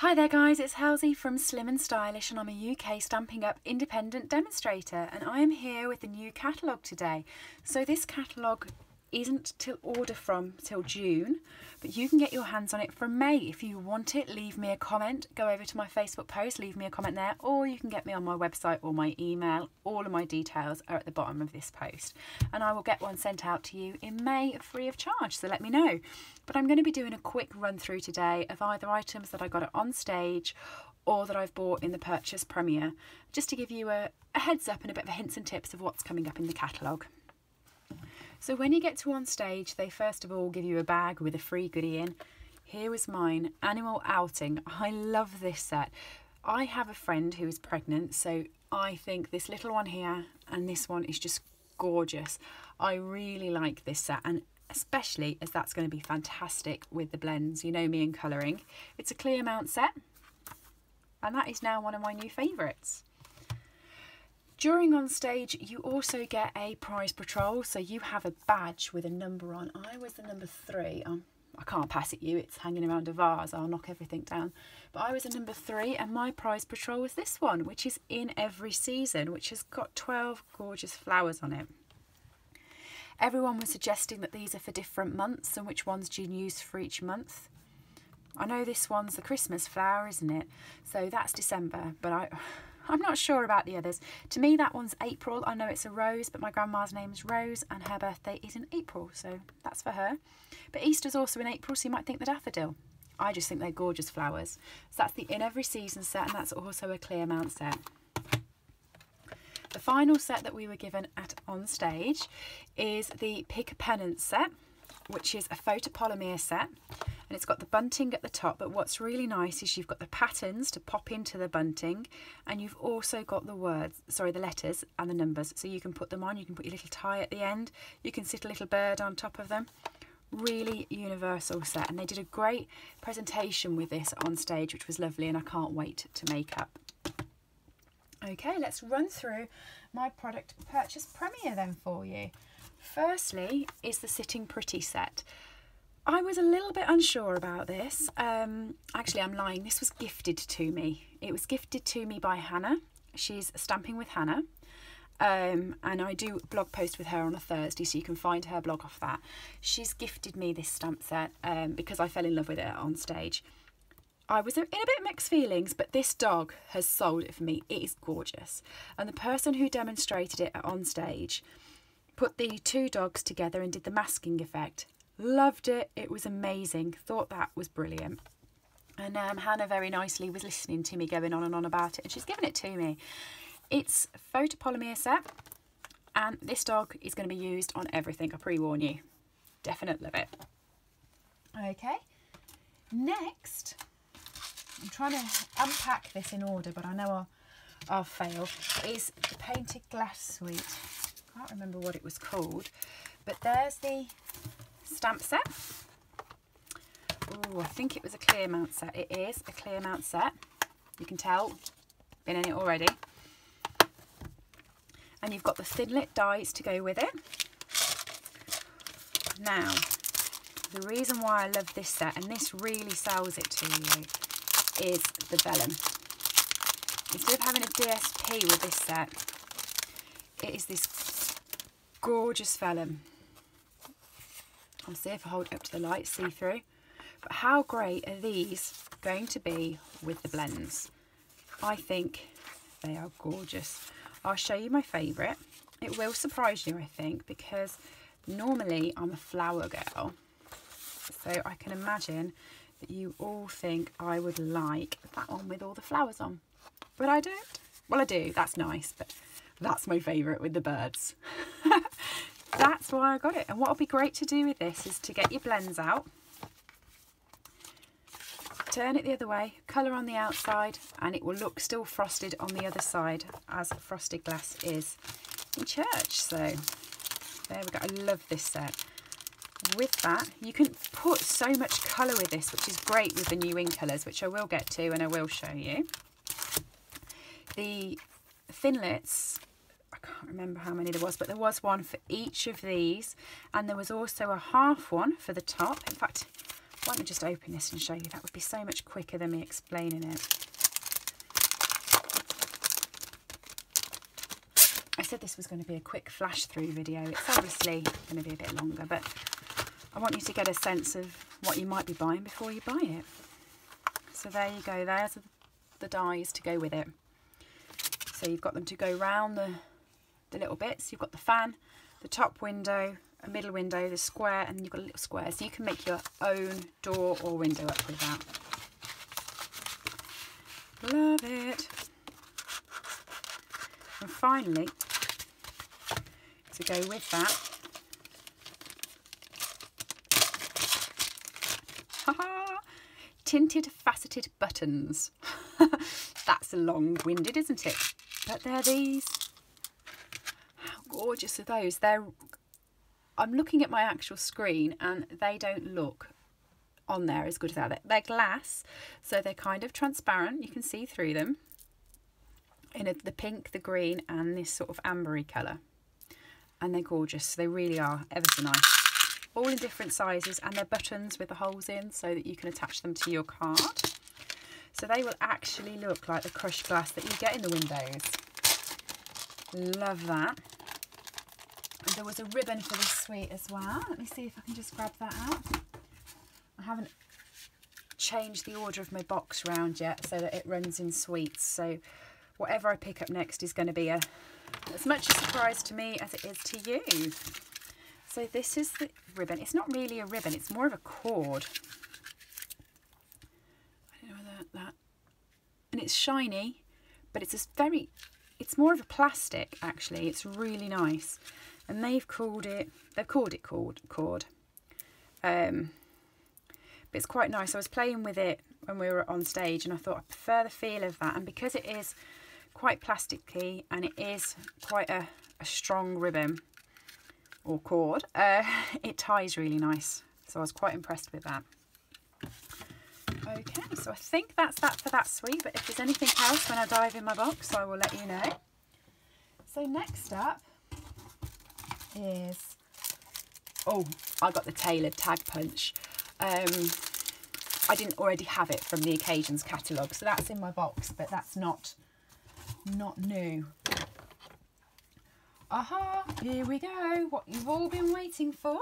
Hi there guys, it's Halsey from Slimm and Stylish and I'm a UK Stampin' Up independent demonstrator and I am here with the new catalogue today. So this catalogue isn't to order from till June, but you can get your hands on it from May. If you want it, leave me a comment. Go over to my Facebook post, leave me a comment there, or you can get me on my website or my email. All of my details are at the bottom of this post. And I will get one sent out to you in May free of charge, so let me know. But I'm going to be doing a quick run through today of either items that I got on stage or that I've bought in the purchase premiere, just to give you a, a heads up and a bit of hints and tips of what's coming up in the catalogue. So when you get to on stage, they first of all give you a bag with a free goodie in. Here was mine, Animal Outing. I love this set. I have a friend who is pregnant, so I think this little one here and this one is just gorgeous. I really like this set and especially as that's going to be fantastic with the blends. You know me in colouring. It's a clear mount set and that is now one of my new favourites. During on stage, you also get a prize patrol, so you have a badge with a number on. I was the number three. Um, I can't pass it you, it's hanging around a vase, I'll knock everything down. But I was a number three, and my prize patrol was this one, which is in every season, which has got 12 gorgeous flowers on it. Everyone was suggesting that these are for different months and which ones do you use for each month. I know this one's the Christmas flower, isn't it? So that's December, but I I'm not sure about the others. To me, that one's April. I know it's a rose, but my grandma's name is Rose and her birthday is in April, so that's for her. But Easter's also in April, so you might think the daffodil. I just think they're gorgeous flowers. So that's the In Every Season set, and that's also a clear mount set. The final set that we were given at on stage is the Pick a Pennant set, which is a photopolymer set and it's got the bunting at the top but what's really nice is you've got the patterns to pop into the bunting and you've also got the words sorry the letters and the numbers. So you can put them on you can put your little tie at the end you can sit a little bird on top of them. Really universal set and they did a great presentation with this on stage which was lovely and I can't wait to make up. Okay let's run through my product purchase premiere then for you. Firstly is the sitting pretty set I was a little bit unsure about this. Um, actually, I'm lying. This was gifted to me. It was gifted to me by Hannah. She's Stamping with Hannah. Um, and I do blog post with her on a Thursday, so you can find her blog off that. She's gifted me this stamp set um, because I fell in love with it on stage. I was in a bit mixed feelings, but this dog has sold it for me. It is gorgeous. And the person who demonstrated it on stage put the two dogs together and did the masking effect Loved it. It was amazing. Thought that was brilliant. And um, Hannah very nicely was listening to me going on and on about it and she's given it to me. It's photopolymer set and this dog is going to be used on everything. I pre-warn you. Definite love it. Okay. Next, I'm trying to unpack this in order, but I know I'll, I'll fail, is the Painted Glass Suite. I can't remember what it was called, but there's the stamp set. Oh, I think it was a clear mount set. It is a clear mount set. You can tell, been in it already. And you've got the thinlit dies to go with it. Now, the reason why I love this set, and this really sells it to you, is the vellum. Instead of having a DSP with this set, it is this gorgeous vellum. I'll see if I hold up to the light, see through. But how great are these going to be with the blends? I think they are gorgeous. I'll show you my favourite. It will surprise you, I think, because normally I'm a flower girl. So I can imagine that you all think I would like that one with all the flowers on. But I don't. Well, I do. That's nice. But that's my favourite with the birds. that's why I got it. And what would be great to do with this is to get your blends out, turn it the other way, colour on the outside, and it will look still frosted on the other side as frosted glass is in church. So there we go. I love this set. With that, you can put so much colour with this, which is great with the new in colours, which I will get to and I will show you. The Thinlits can't remember how many there was, but there was one for each of these. And there was also a half one for the top. In fact, Why don't we just open this and show you? That would be so much quicker than me explaining it. I said this was going to be a quick flash through video. It's obviously going to be a bit longer, but I want you to get a sense of what you might be buying before you buy it. So there you go, there's the dies to go with it. So you've got them to go round the, the little bits. You've got the fan, the top window, a middle window, the square, and you've got a little square. So you can make your own door or window up with that. Love it. And finally, to go with that, tinted faceted buttons. That's long-winded, isn't it? But they're these. Gorgeous are those? They're. I'm looking at my actual screen and they don't look on there as good as that. They're glass, so they're kind of transparent. You can see through them in a, the pink, the green and this sort of ambery colour. And they're gorgeous. They really are ever so nice all in different sizes and they're buttons with the holes in so that you can attach them to your card. So they will actually look like the crushed glass that you get in the windows. Love that. And there was a ribbon for this suite as well. Let me see if I can just grab that out. I haven't changed the order of my box round yet so that it runs in suites. So whatever I pick up next is going to be a as much a surprise to me as it is to you. So this is the ribbon. It's not really a ribbon, it's more of a cord. I don't know whether that... And it's shiny, but it's a very... It's more of a plastic, actually. It's really nice. And they've called it... They've called it cord. cord. Um, but it's quite nice. I was playing with it when we were on stage and I thought I prefer the feel of that. And because it is quite plasticky and it is quite a, a strong ribbon, or cord, uh, it ties really nice. So I was quite impressed with that. Okay, so I think that's that for that suite, but if there's anything else when I dive in my box, I will let you know. So next up is, oh, I got the tailored tag punch. Um, I didn't already have it from the Occasions catalogue, so that's in my box, but that's not, not new. Aha, here we go. What you've all been waiting for.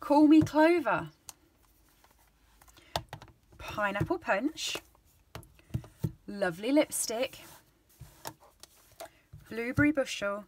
Call Me Clover. Pineapple Punch. Lovely Lipstick. Blueberry Bushel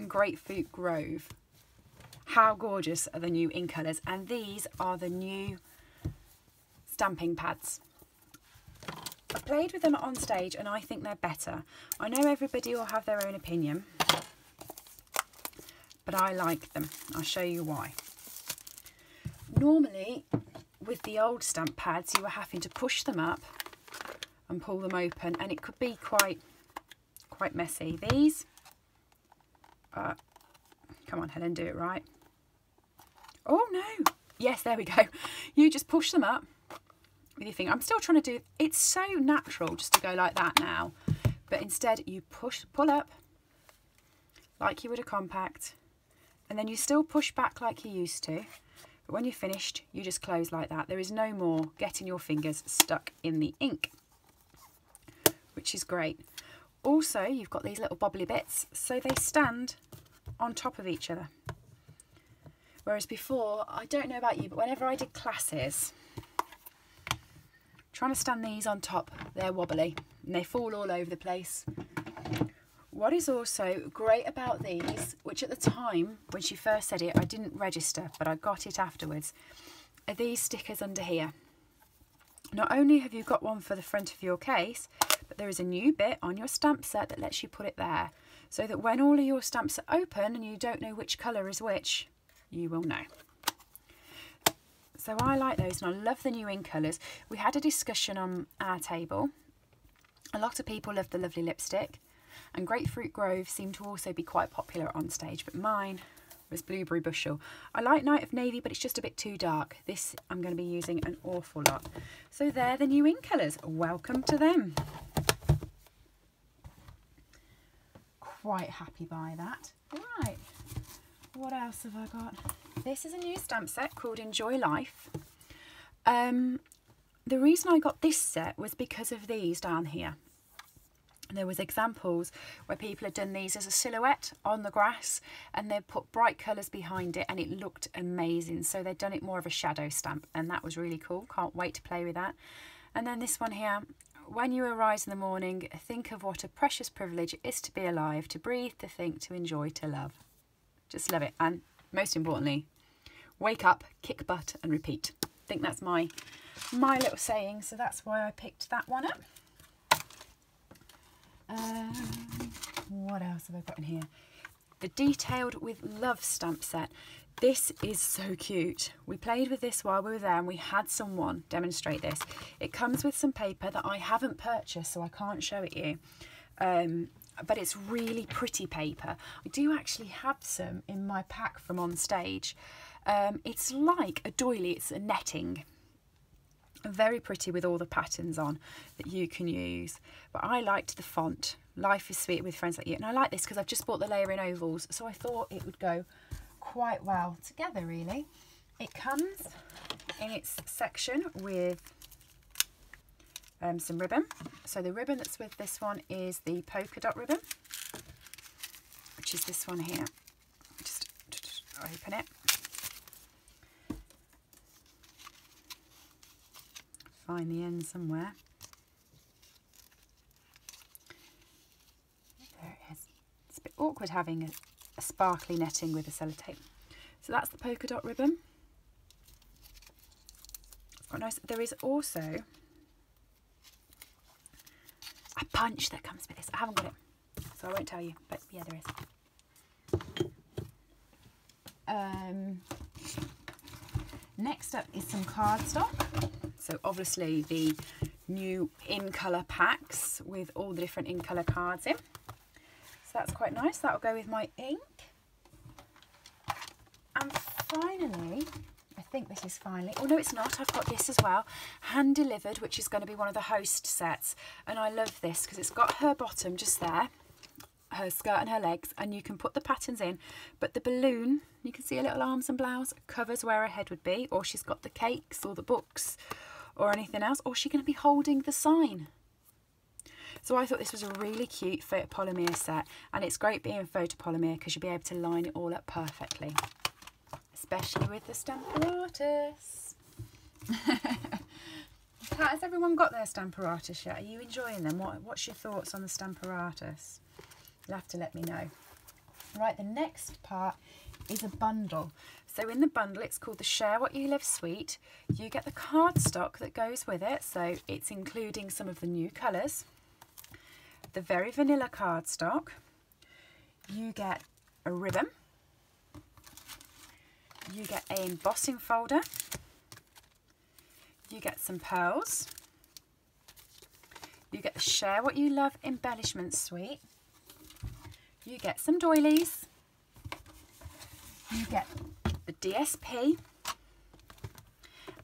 and Grapefruit Grove. How gorgeous are the new ink colours. And these are the new stamping pads. I played with them on stage and I think they're better. I know everybody will have their own opinion but I like them. I'll show you why. Normally, with the old stamp pads, you were having to push them up and pull them open, and it could be quite, quite messy. These, uh, come on, Helen, do it right. Oh no! Yes, there we go. You just push them up with your finger. I'm still trying to do. It's so natural just to go like that now, but instead you push, pull up like you would a compact and then you still push back like you used to but when you're finished you just close like that there is no more getting your fingers stuck in the ink which is great also you've got these little bobbly bits so they stand on top of each other whereas before I don't know about you but whenever I did classes trying to stand these on top they're wobbly and they fall all over the place what is also great about these, which at the time, when she first said it, I didn't register, but I got it afterwards, are these stickers under here. Not only have you got one for the front of your case, there is a new bit on your stamp set that lets you put it there, so that when all of your stamps are open and you don't know which colour is which, you will know. So I like those and I love the new ink colours. We had a discussion on our table. A lot of people love the lovely lipstick and Grapefruit Grove seemed to also be quite popular on stage, but mine was Blueberry Bushel. I like Night of Navy, but it's just a bit too dark. This I'm going to be using an awful lot. So they're the new ink colours. Welcome to them. Quite happy by that. Right, what else have I got? This is a new stamp set called Enjoy Life. Um, the reason I got this set was because of these down here. There was examples where people had done these as a silhouette on the grass and they'd put bright colours behind it and it looked amazing. So they'd done it more of a shadow stamp and that was really cool. Can't wait to play with that. And then this one here, when you arise in the morning, think of what a precious privilege it is to be alive, to breathe, to think, to enjoy, to love. Just love it. And most importantly, wake up, kick butt and repeat. I think that's my my little saying, so that's why I picked that one up. Um, what else have I got in here? The Detailed with Love stamp set. This is so cute. We played with this while we were there and we had someone demonstrate this. It comes with some paper that I haven't purchased, so I can't show it you. Um, but it's really pretty paper. I do actually have some in my pack from on stage. Um, it's like a doily, it's a netting very pretty with all the patterns on that you can use but I liked the font life is sweet with friends like you and I like this because I've just bought the Layering Ovals so I thought it would go quite well together really it comes in its section with um, some ribbon so the ribbon that's with this one is the polka dot ribbon which is this one here just open it find the end somewhere. There it is. It's a bit awkward having a, a sparkly netting with a sellotape. So that's the polka dot ribbon. Quite nice. There is also a punch that comes with this. I haven't got it, so I won't tell you, but yeah, there is. Um, next up is some cardstock. So obviously the new in colour packs with all the different in colour cards in. So that's quite nice. That'll go with my ink. And finally, I think this is finally, oh no it's not, I've got this as well, hand delivered, which is going to be one of the host sets. And I love this because it's got her bottom just there, her skirt and her legs, and you can put the patterns in, but the balloon, you can see a little arms and blouse, covers where her head would be, or she's got the cakes or the books or anything else, or she's going to be holding the sign? So I thought this was a really cute photopolymer set and it's great being photopolymer because you'll be able to line it all up perfectly, especially with the Stamparatus. Has everyone got their Stamparatus yet? Are you enjoying them? What, what's your thoughts on the Stamparatus? You'll have to let me know. Right, the next part is a bundle. So in the bundle, it's called the Share What You Love Suite. You get the cardstock that goes with it. So it's including some of the new colours, the very vanilla cardstock. You get a ribbon. You get a embossing folder. You get some pearls. You get the Share What You Love embellishment suite. You get some doilies. You get the DSP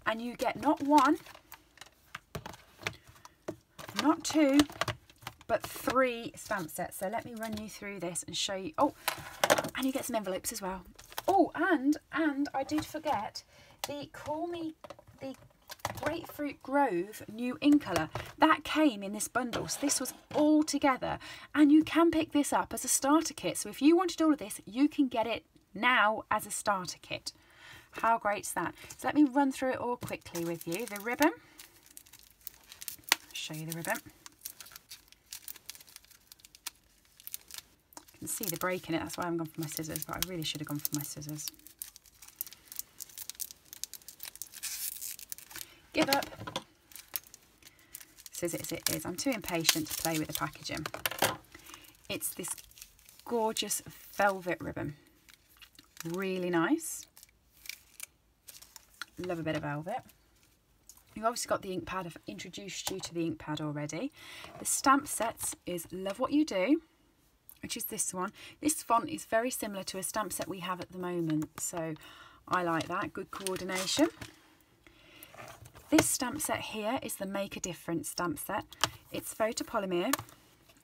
and you get not one, not two, but three stamp sets. So let me run you through this and show you. Oh, and you get some envelopes as well. Oh, and, and I did forget the Call Me, the Grapefruit Grove new in colour. That came in this bundle. So this was all together. And you can pick this up as a starter kit. So if you wanted all of this, you can get it now as a starter kit. How great is that? So let me run through it all quickly with you. The ribbon. I'll show you the ribbon. Can see the break in it. That's why I haven't gone for my scissors, but I really should have gone for my scissors. Give up. It as it is. I'm too impatient to play with the packaging. It's this gorgeous velvet ribbon really nice. Love a bit of velvet. You've obviously got the ink pad. I've introduced you to the ink pad already. The stamp sets is Love What You Do, which is this one. This font is very similar to a stamp set we have at the moment, so I like that. Good coordination. This stamp set here is the Make a Difference stamp set. It's photopolymer,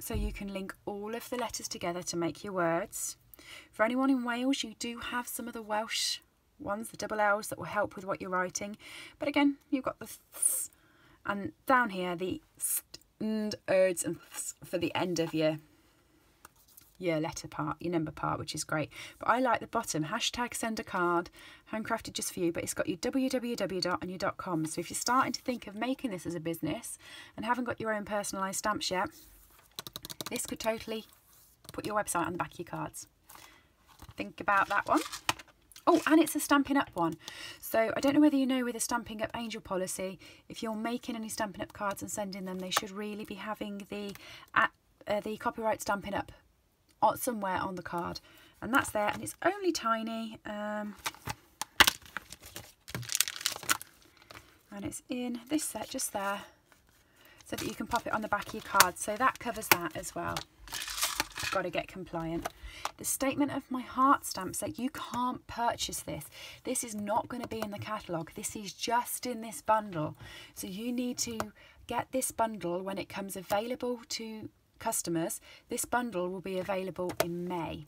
so you can link all of the letters together to make your words. For anyone in Wales, you do have some of the Welsh ones, the double L's that will help with what you're writing. But again, you've got the th and down here the st and erds and for the end of your your letter part, your number part, which is great. But I like the bottom, hashtag send a card, handcrafted just for you, but it's got your www and your .com. So if you're starting to think of making this as a business and haven't got your own personalised stamps yet, this could totally put your website on the back of your cards. Think about that one. Oh, and it's a Stampin' Up one. So I don't know whether you know with a Stampin' Up Angel policy, if you're making any Stampin' Up cards and sending them, they should really be having the uh, the copyright Stampin' Up somewhere on the card. And that's there, and it's only tiny. Um, and it's in this set just there so that you can pop it on the back of your card. So that covers that as well. Got to get compliant. The statement of my heart stamp set, you can't purchase this. This is not going to be in the catalogue. This is just in this bundle. So you need to get this bundle when it comes available to customers. This bundle will be available in May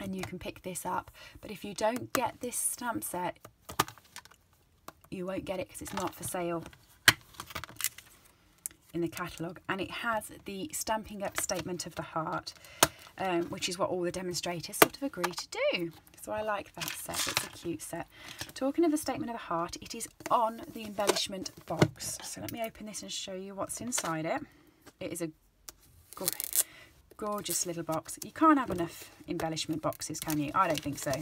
and you can pick this up. But if you don't get this stamp set, you won't get it because it's not for sale in the catalogue. And it has the Stampin' Up Statement of the Heart, um, which is what all the demonstrators sort of agree to do. So I like that set. It's a cute set. Talking of the Statement of the Heart, it is on the embellishment box. So let me open this and show you what's inside it. It is a gorgeous little box. You can't have enough embellishment boxes, can you? I don't think so.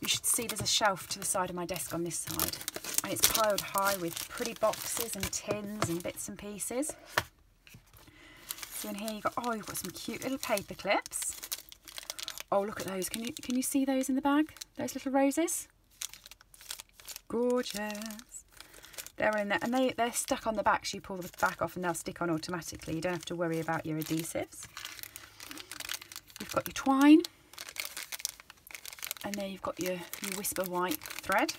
You should see there's a shelf to the side of my desk on this side. And it's piled high with pretty boxes and tins and bits and pieces. So in here you've got, oh, you've got some cute little paper clips. Oh, look at those. Can you, can you see those in the bag? Those little roses? Gorgeous they're in there and they, they're stuck on the back so you pull the back off and they'll stick on automatically. You don't have to worry about your adhesives. You've got your twine and then you've got your, your whisper white thread.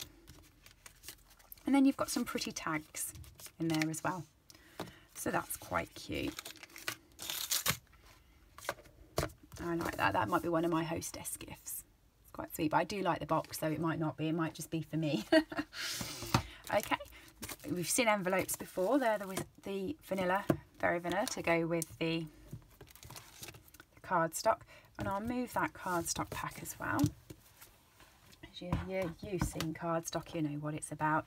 And then you've got some pretty tags in there as well. So that's quite cute. I like that. That might be one of my hostess gifts. It's quite sweet but I do like the box so it might not be. It might just be for me. Okay we've seen envelopes before. They're the, with the vanilla, very vanilla, to go with the cardstock. And I'll move that cardstock pack as well. As you, you, you've seen cardstock, you know what it's about.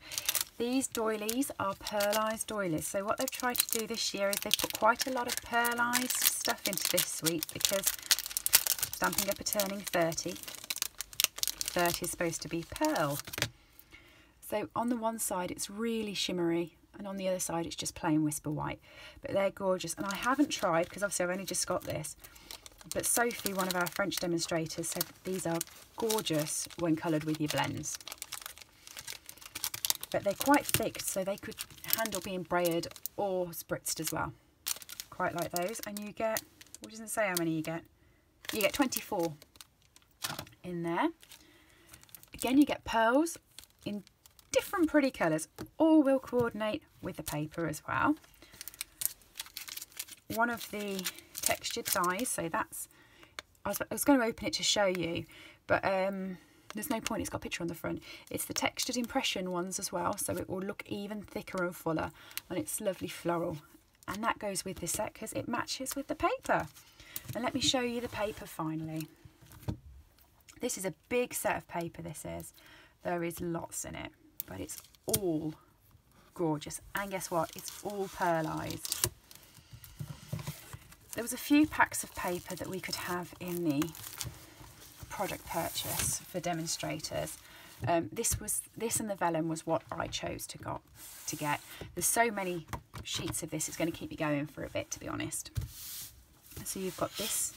These doilies are pearlized doilies. So what they've tried to do this year is they've put quite a lot of pearlized stuff into this suite because Stampin' Up are turning 30. 30 is supposed to be pearl. So on the one side it's really shimmery and on the other side it's just plain whisper white. But they're gorgeous and I haven't tried because obviously I've only just got this. But Sophie, one of our French demonstrators, said these are gorgeous when coloured with your blends. But they're quite thick so they could handle being braided or spritzed as well. Quite like those. And you get, what does it say how many you get? You get 24 in there. Again, you get pearls in different pretty colours. All will coordinate with the paper as well. One of the textured dies, so that's, I was, I was going to open it to show you, but um, there's no point, it's got a picture on the front. It's the textured impression ones as well, so it will look even thicker and fuller, and it's lovely floral. And that goes with this set because it matches with the paper. And let me show you the paper finally. This is a big set of paper, this is. There is lots in it but it's all gorgeous. And guess what? It's all pearlized. There was a few packs of paper that we could have in the product purchase for demonstrators. Um, this was this and the vellum was what I chose to got to get. There's so many sheets of this, it's going to keep me going for a bit, to be honest. So you've got this.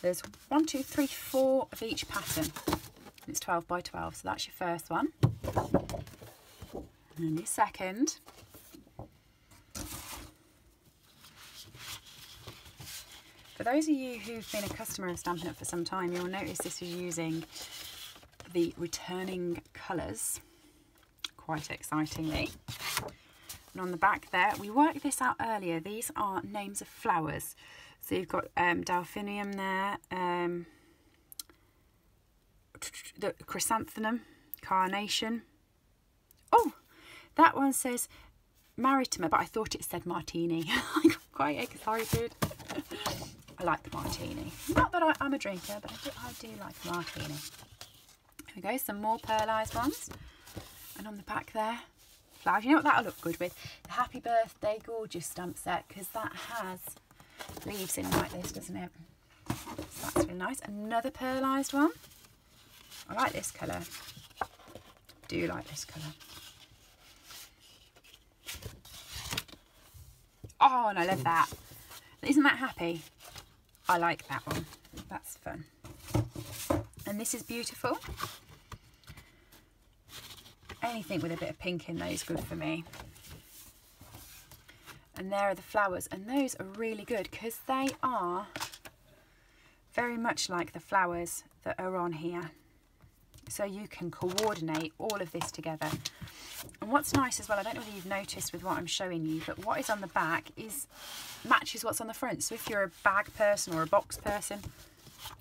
There's one, two, three, four of each pattern. It's 12 by 12, so that's your first one. Your second. For those of you who've been a customer of Stampin' Up for some time, you'll notice this is using the returning colours quite excitingly. And on the back there, we worked this out earlier. These are names of flowers. So you've got um, Delphinium there, um, the chrysanthemum, carnation. Oh, that one says Maritima, but I thought it said martini. I got quite excited. I like the martini. Not that I, am a drinker, but I do, I do like martini. Here we go, some more pearlised ones. And on the back there, flowers. You know what that'll look good with? The Happy Birthday Gorgeous stamp set, because that has leaves in like this, doesn't it? So that's really nice. Another pearlised one. I like this colour. Do like this colour. Oh, and I love that. Isn't that happy? I like that one. That's fun. And this is beautiful. Anything with a bit of pink in those good for me. And there are the flowers. And those are really good because they are very much like the flowers that are on here. So you can coordinate all of this together. And what's nice as well, I don't know whether you've noticed with what I'm showing you, but what is on the back is matches what's on the front. So if you're a bag person or a box person,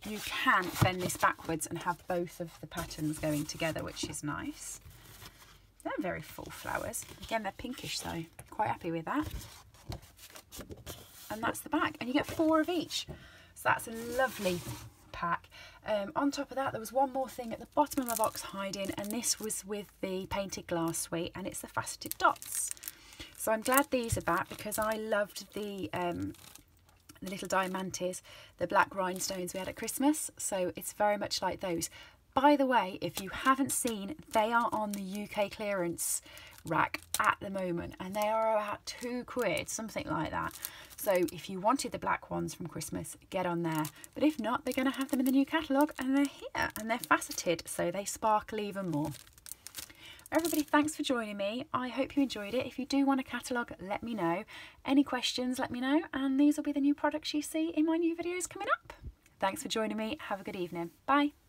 you can bend this backwards and have both of the patterns going together, which is nice. They're very full flowers. Again, they're pinkish though. Quite happy with that. And that's the back. And you get four of each. So that's a lovely. Um, on top of that, there was one more thing at the bottom of my box hiding, and this was with the painted glass suite, and it's the faceted dots. So I'm glad these are back because I loved the um, the little diamantes, the black rhinestones we had at Christmas. So it's very much like those. By the way, if you haven't seen, they are on the UK clearance rack at the moment and they are about two quid, something like that. So if you wanted the black ones from Christmas, get on there. But if not, they're going to have them in the new catalogue and they're here and they're faceted so they sparkle even more. Everybody, thanks for joining me. I hope you enjoyed it. If you do want a catalogue, let me know. Any questions, let me know. And these will be the new products you see in my new videos coming up. Thanks for joining me. Have a good evening. Bye.